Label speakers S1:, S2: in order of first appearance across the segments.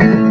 S1: you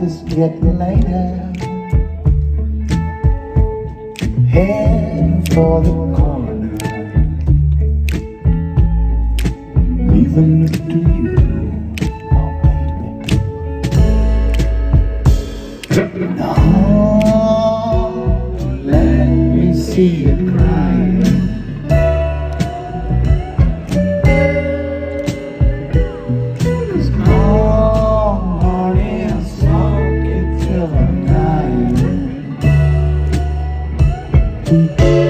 S1: is getting later Heading for the corner. Leaving it to you Oh No, you.